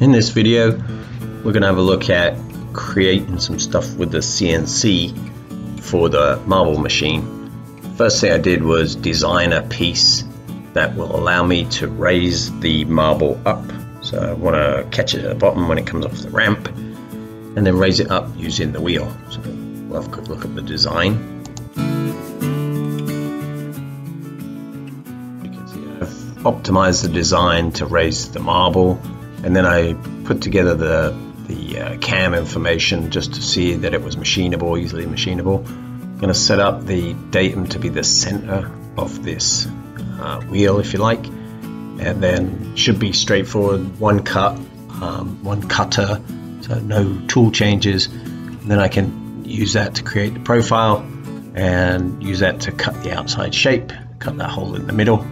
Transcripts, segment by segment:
In this video, we're going to have a look at creating some stuff with the CNC for the marble machine. First thing I did was design a piece that will allow me to raise the marble up. So I want to catch it at the bottom when it comes off the ramp and then raise it up using the wheel. So we'll have a quick look at the design. You can see I've optimized the design to raise the marble and then I put together the the uh, cam information just to see that it was machinable, easily machinable. I'm going to set up the datum to be the center of this uh, wheel, if you like, and then should be straightforward. One cut, um, one cutter, so no tool changes. And then I can use that to create the profile and use that to cut the outside shape, cut that hole in the middle.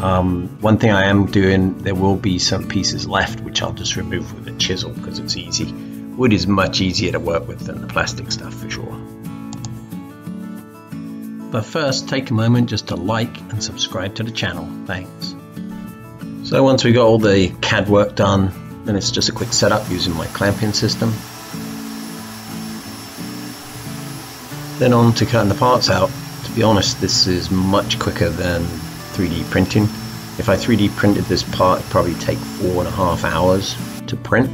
Um, one thing I am doing, there will be some pieces left which I'll just remove with a chisel because it's easy. Wood is much easier to work with than the plastic stuff for sure. But first, take a moment just to like and subscribe to the channel. Thanks. So once we got all the CAD work done, then it's just a quick setup using my clamping system. Then on to cutting the parts out. To be honest, this is much quicker than 3D printing. If I 3D printed this part, it'd probably take four and a half hours to print.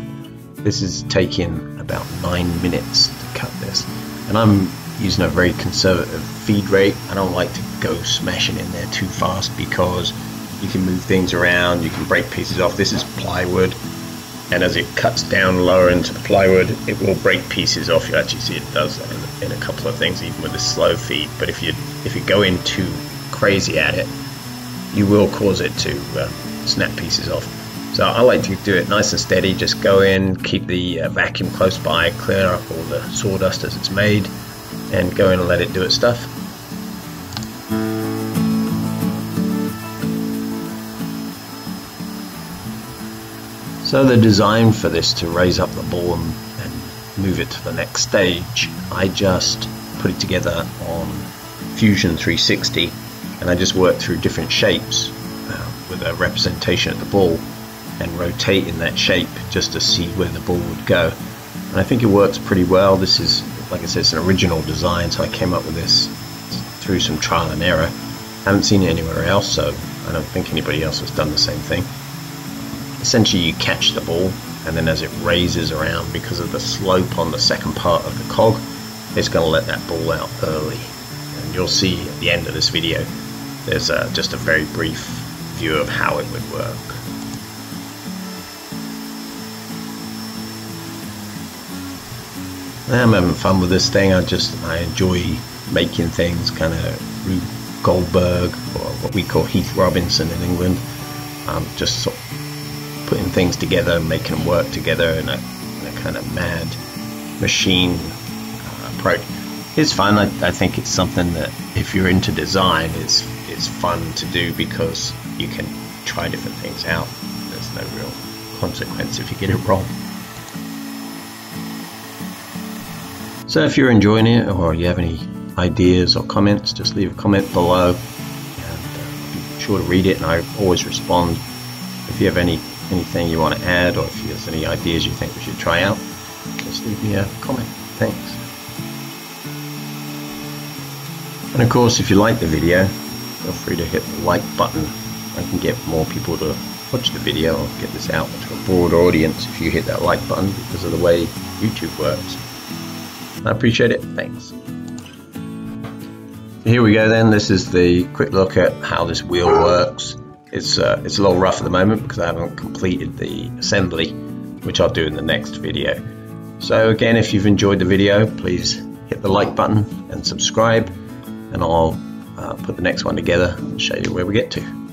This is taking about nine minutes to cut this. And I'm using a very conservative feed rate. I don't like to go smashing in there too fast because you can move things around, you can break pieces off. This is plywood, and as it cuts down lower into the plywood, it will break pieces off. You actually see it does that in, in a couple of things, even with a slow feed. But if you if you go in too crazy at it, you will cause it to uh, snap pieces off. So I like to do it nice and steady, just go in, keep the uh, vacuum close by, clear up all the sawdust as it's made, and go in and let it do its stuff. So the design for this to raise up the ball and, and move it to the next stage, I just put it together on Fusion 360 and I just work through different shapes uh, with a representation of the ball and rotate in that shape just to see where the ball would go. And I think it works pretty well. This is, like I said, it's an original design, so I came up with this through some trial and error. I haven't seen it anywhere else, so I don't think anybody else has done the same thing. Essentially, you catch the ball, and then as it raises around, because of the slope on the second part of the cog, it's going to let that ball out early. And you'll see at the end of this video there's just a very brief view of how it would work. I'm having fun with this thing. I just I enjoy making things, kind of Rube Goldberg or what we call Heath Robinson in England. Um, just sort of putting things together, making them work together in a, in a kind of mad machine uh, approach. It's fun. I, I think it's something that if you're into design, it's it's fun to do because you can try different things out. There's no real consequence if you get it wrong. So if you're enjoying it or you have any ideas or comments, just leave a comment below and uh, I'll be sure to read it and I always respond. If you have any anything you want to add or if there's any ideas you think we should try out, just leave me a comment. Thanks. And of course, if you like the video, feel free to hit the like button. I can get more people to watch the video or get this out to a broad audience if you hit that like button because of the way YouTube works. I appreciate it. Thanks. Here we go then. This is the quick look at how this wheel works. It's, uh, it's a little rough at the moment because I haven't completed the assembly, which I'll do in the next video. So again, if you've enjoyed the video, please hit the like button and subscribe and I'll uh, put the next one together and show you where we get to.